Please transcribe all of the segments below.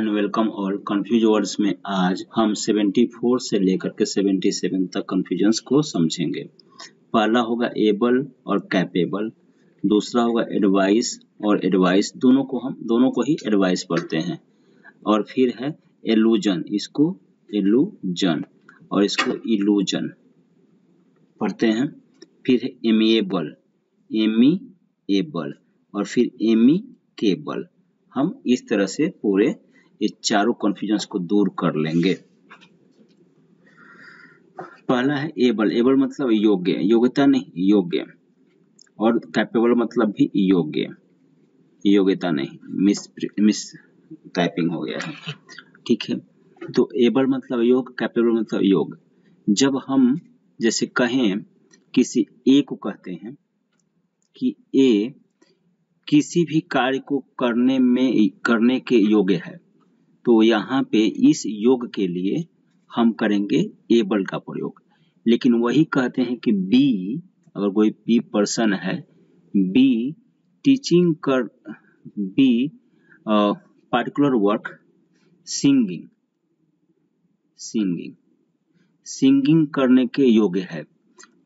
And welcome all confuse words में आज हम 74 से लेकर के 77 तक कंफ्यूजन्स को समझेंगे। पहला होगा एबल और कैपेबल दूसरा होगा एडवाइस और एडवाइस दोनों को हम, दोनों को ही एडवाइस पढ़ते हैं। और फिर है एलूजन इसको एलूजन और इसको इलूजन पढ़ते हैं। फिर है एमिएबल एमी एबल और फिर एमी केबल हम इस तरह से पूरे ये चारों कन्फ्यूज़न को दूर कर लेंगे। पहला है एबल एबल मतलब योग्य। योग्यता नहीं, योग्य। और कैपेबल मतलब भी योग्य। योग्यता नहीं, मिस मिस टाइपिंग हो गया है। ठीक है? तो एबल मतलब योग कैपेबल मतलब योग। जब हम जैसे कहें, किसी ए को कहते हैं कि ए किसी भी कार्य को करने में, करने के योग्य है। तो यहाँ पे इस योग के लिए हम करेंगे एबल का प्रयोग। लेकिन वही कहते हैं कि बी अगर कोई बी पर्सन है बी टीचिंग कर B particular work singing singing singing करने के योग्य है।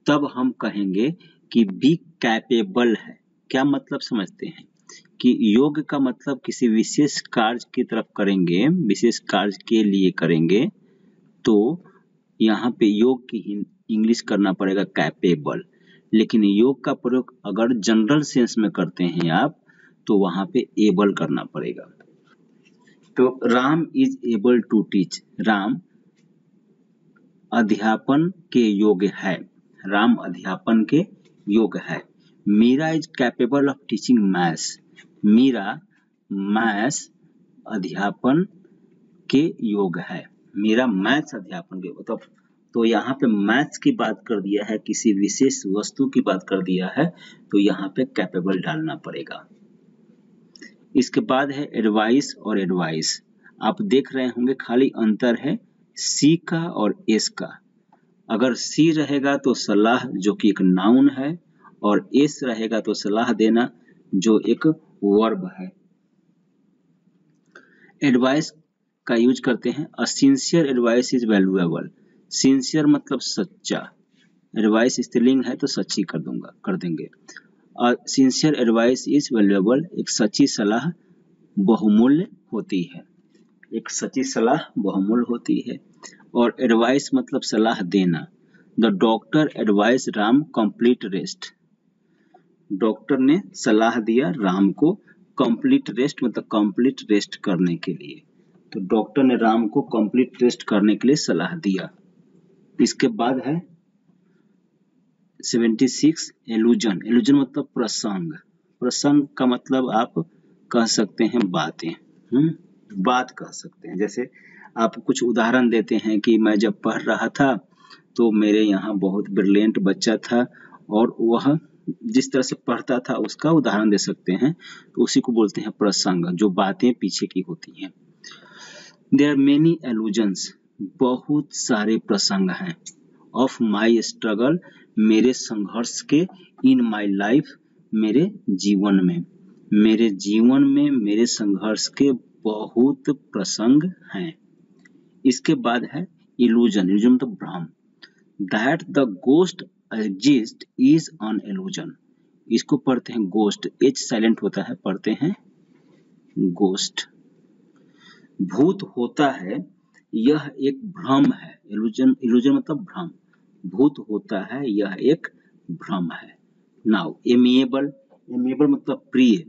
तब हम कहेंगे कि बी कैपेबल है। क्या मतलब समझते हैं? कि योग का मतलब किसी विशेष कार्य की तरफ़ करेंगे, विशेष कार्य के लिए करेंगे तो यहाँ पे योग की इंग्लिश करना पड़ेगा कैपेबल लेकिन योग का प्रयोग अगर जनरल सेंस में करते हैं आप तो वहाँ पे एबल करना पड़ेगा. तो Ram is able to teach Ram अध्यापन के योग्य है. राम अध्यापन के योग्य है. Meera is capable of teaching maths Meera maths अध्यापन के योग है। मीरा मैथ्स अध्यापन के मतलब तो यहाँ पे मैथ्स की बात कर दिया है, किसी विशेष वस्तु की बात कर दिया है तो यहाँ पे कैपेबल डालना पड़ेगा। इसके बाद है एडवाइस और एडवाइस आप देख रहे होंगे खाली अंतर है सी का और एस का। अगर सी रहेगा तो सलाह, जो कि एक नाउन है और एस रहेगा तो सलाह देना जो एक वर्ब है। एडवाइस का यूज़ करते हैं। A sincere advice is valuable sincere मतलब सच्चा। एडवाइस स्त्रीलिंग है तो सच्ची कर दूँगा, कर देंगे। सिंसियर एडवाइस इज़ वैल्यूएबल एक सच्ची सलाह बहुमूल्य होती है। एक सच्ची सलाह बहुमूल्य होती है। और एडवाइस मतलब सलाह देना। The doctor advice Ram complete rest doctor ने सलाह दिया राम को कंप्लीट रेस्ट मतलब कंप्लीट रेस्ट करने के लिए। तो डॉक्टर ने राम को कंप्लीट रेस्ट करने के लिए सलाह दिया। इसके बाद है 76 एलुजन एलुजन मतलब प्रसंग। प्रसंग का मतलब आप कह सकते हैं बातें। हम्म बात कह सकते हैं। जैसे आप कुछ उदाहरण देते हैं कि मैं जब पढ़ रहा था तो मेरे यहाँ बहुत ब्रिलियंट बच्चा था और वह जिस तरह से पढ़ता था उसका उदाहरण दे सकते हैं। तो उसी को बोलते हैं प्रसंग, जो बातें पीछे की होती हैं। देर आर मेनी एलुजन्स बहुत सारे प्रसंग हैं। ऑफ़ माई स्ट्रगल मेरे संघर्ष के इन माई लाइफ मेरे जीवन में। मेरे जीवन में मेरे संघर्ष के बहुत प्रसंग हैं। इसके बाद है इल्यूजन इल्यूजन तो भ्रम that the ghost exist, is on allusion इसको पढ़ते हैं गोस्ट एच साइलेंट होता है, पढ़ते हैं गोस्ट भूत होता है, यह एक भ्रम है. इल्यूजन इल्यूजन मतलब भ्रम. भूत होता है, यह एक भ्रम है. नाउ एमिएबल एमिएबल मतलब प्रिय.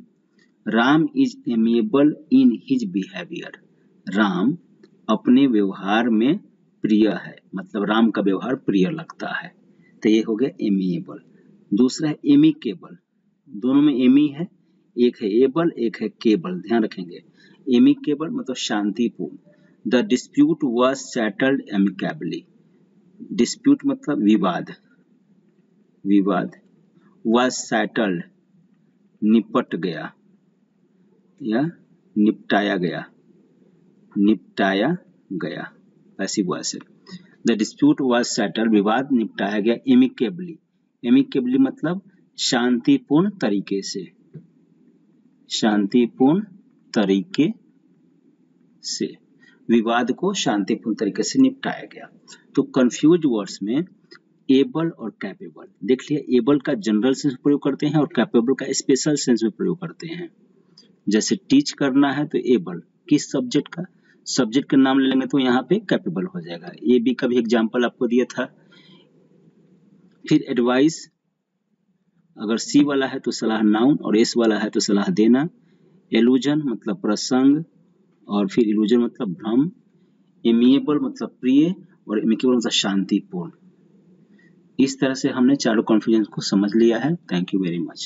Ram is amiable in his behaviour Ram अपने व्यवहार में प्रिय है. मतलब राम का व्यवहार प्रिय लगता है. तो ये हो गया एमिएबल दूसरा है एमिकेबल दोनों में एमी है, एक है एबल एक है केबल ध्यान रखेंगे। एमिकेबल मतलब शांतिपूर्ण। The dispute was settled amicably dispute मतलब विवाद। विवाद। वॉज़ सेटल्ड निपट गया। या निपटाया गया। निपटाया गया। ऐसी वॉइस है द डिस्प्यूट वॉज़ सेटल विवाद निपटाया गया एमिकेबली एमिकेबली मतलब शांतिपूर्ण तरीके से. शांतिपूर्ण तरीके से. विवाद को शांतिपूर्ण तरीके से निपटाया गया. तो कंफ्यूज वर्ड्स में एबल और कैपेबल देख लिया एबल का जनरल सेंस प्रयोग करते हैं और कैपेबल का स्पेशल सेंस में प्रयोग करते हैं. जैसे टीच करना है तो एबल किस सब्जेक्ट का? सब्जेक्ट का नाम ले लेंगे तो यहाँ पे कैपेबल हो जाएगा। ए बी का भी एग्ज़ाम्पल आपको दिया था। फिर एडवाइस अगर सी वाला है तो सलाह नाउन और एस वाला है तो सलाह देना। एलुजन मतलब प्रसंग और फिर इल्यूजन मतलब भ्रम। एमिएबल मतलब प्रिय और एमिकेबल मतलब शांतिपूर्ण। इस तरह से हमने चारों कॉन्फ्यूजन को समझ लिया है। Thank you very much